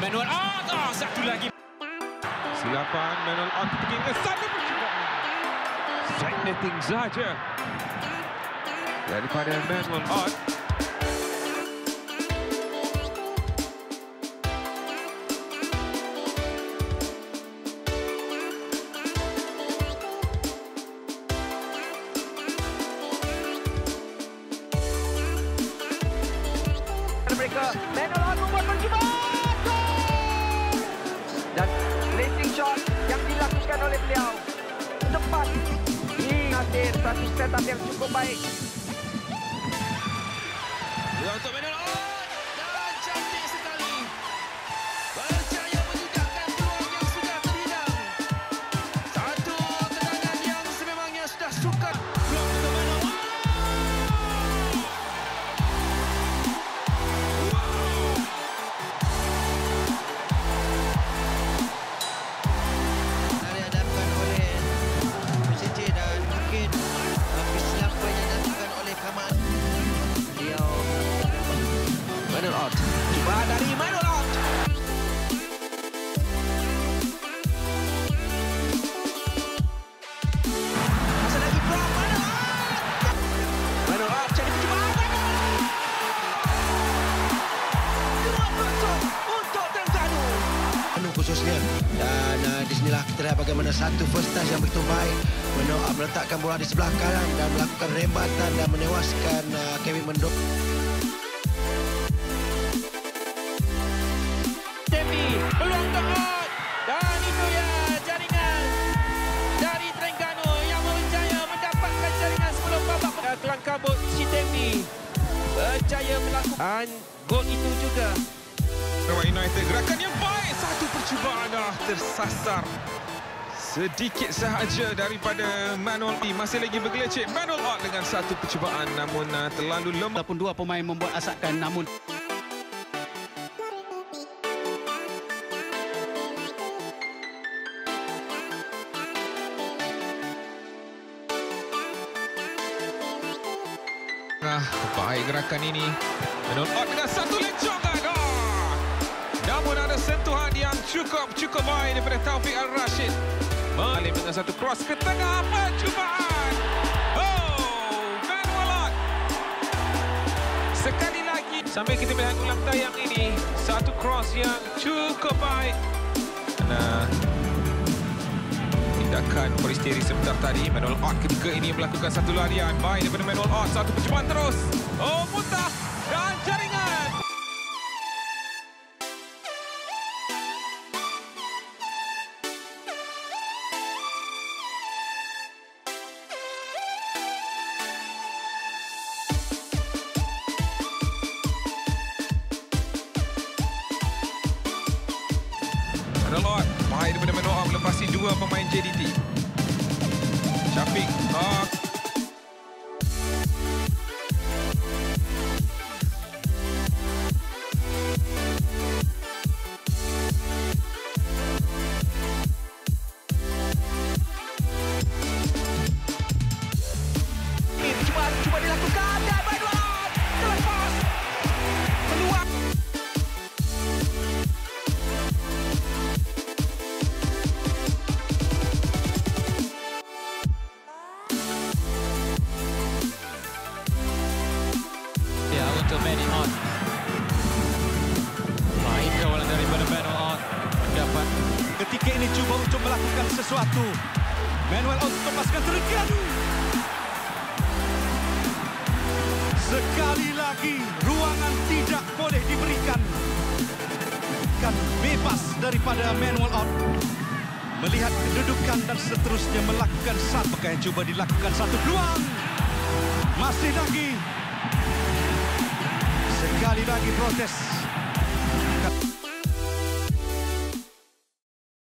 Manuel Art. Oh, satu lagi. Silapan Manuel Art pergi ke satu percubaan. Side netting saja. Daripada Manuel Art. mereka Manuel on oleh beliau. Tepat. Di Nasir satu setup yang cukup baik. Ya, untuk Manuel khususnya dan uh, di sinilah kita lihat bagaimana satu first touch yang begitu baik Meno- meletakkan bola di sebelah kanan dan melakukan rembatan dan menewaskan uh, Kevin Mendok. Devi peluang untuk Art. Dan itu ya jaringan dari Terengganu yang berjaya mendapatkan jaringan sebelum babak uh, kelang kabut si Devi berjaya melakukan gol itu juga. Sarawak United gerakan yang percubaan dah tersasar. Sedikit sahaja daripada Manuel Lee. Masih lagi bergelecek. Manuel Art dengan satu percubaan namun uh, terlalu lemah. Walaupun dua pemain membuat asakan namun Ah, baik gerakan ini. Manuel Art dengan satu lencongan. Namun ada sentuhan yang cukup cukup baik daripada Taufik Al-Rashid. Malim dengan satu cross ke tengah percubaan. Oh, Art. Sekali lagi sambil kita melihat ulang tayang ini, satu cross yang cukup baik. Nah, tindakan Peristeri sebentar tadi Manuel Art ketika ini melakukan satu larian baik daripada Manuel Art satu percubaan terus oh muntah dan jaringan Art baik daripada Art melepasi dua pemain JDT Syafiq ah, On. Baik kawalan daripada Manuel On. Dapat Ketika ini cuba untuk melakukan sesuatu. Manuel out lepaskan Terengganu. Sekali lagi ruangan tidak boleh diberikan. Kan bebas daripada Manuel out. Melihat kedudukan dan seterusnya melakukan satu. Apakah yang cuba dilakukan satu peluang. Masih lagi. Sekali lagi protes